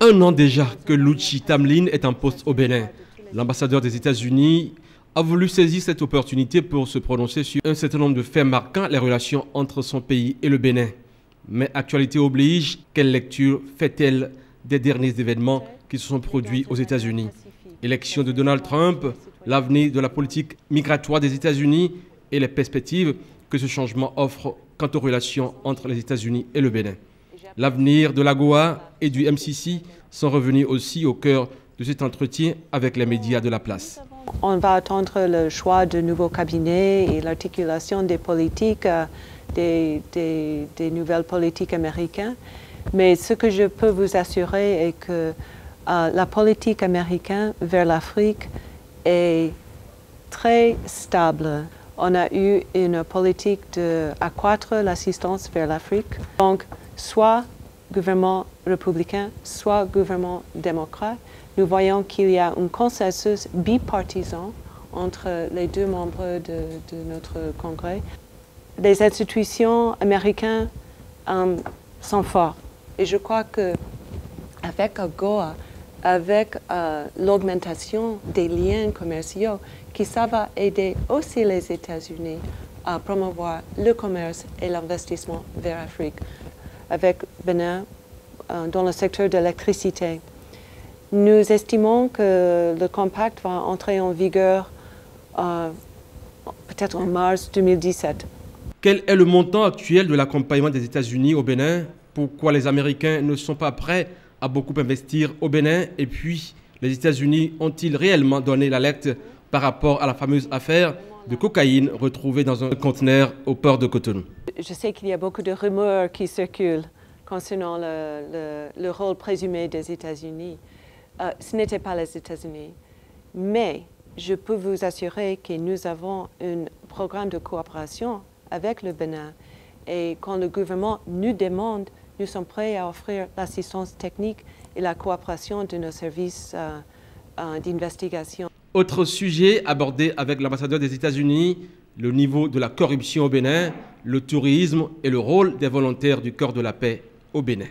Un an déjà que Luchi Tamlin est en poste au Bénin. L'ambassadeur des États-Unis a voulu saisir cette opportunité pour se prononcer sur un certain nombre de faits marquant les relations entre son pays et le Bénin. Mais actualité oblige, quelle lecture fait-elle des derniers événements qui se sont produits aux États-Unis? Élection de Donald Trump, l'avenir de la politique migratoire des États-Unis et les perspectives que ce changement offre quant aux relations entre les États-Unis et le Bénin. L'avenir de l'AGOA et du MCC sont revenus aussi au cœur de cet entretien avec les médias de la place. On va attendre le choix de nouveaux cabinets et l'articulation des politiques, euh, des, des, nouvelles politiques américaines. Mais ce que je peux vous assurer est que euh, la politique américaine vers l'Afrique est très stable. On a eu une politique d'accroître l'assistance vers l'Afrique. Donc, soit gouvernement républicain, soit gouvernement démocrate, nous voyons qu'il y a un consensus bipartisan entre les deux membres de, notre Congrès. Les institutions américaines euh, sont fortes et je crois qu'avec AGOA, avec euh, l'augmentation des liens commerciaux, que ça va aider aussi les États-Unis à promouvoir le commerce et l'investissement vers l'Afrique avec Benin euh, dans le secteur de l'électricité. Nous estimons que le compact va entrer en vigueur euh, peut-être en mars 2017. Quel est le montant actuel de l'accompagnement des États-Unis au Bénin? Pourquoi les Américains ne sont pas prêts à beaucoup investir au Bénin. Et puis, les États-Unis ont-ils réellement donné l'alerte par rapport à la fameuse affaire de cocaïne retrouvée dans un conteneur au port de Cotonou? Je sais qu'il y a beaucoup de rumeurs qui circulent concernant le, rôle présumé des États-Unis. Euh, ce n'était pas les États-Unis, mais je peux vous assurer que nous avons un programme de coopération avec le Bénin. Et quand le gouvernement nous demande, nous sommes prêts à offrir l'assistance technique et la coopération de nos services euh, euh, d'investigation. Autre sujet abordé avec l'ambassadeur des États-Unis, le niveau de la corruption au Bénin, le tourisme et le rôle des volontaires du corps de la paix au Bénin.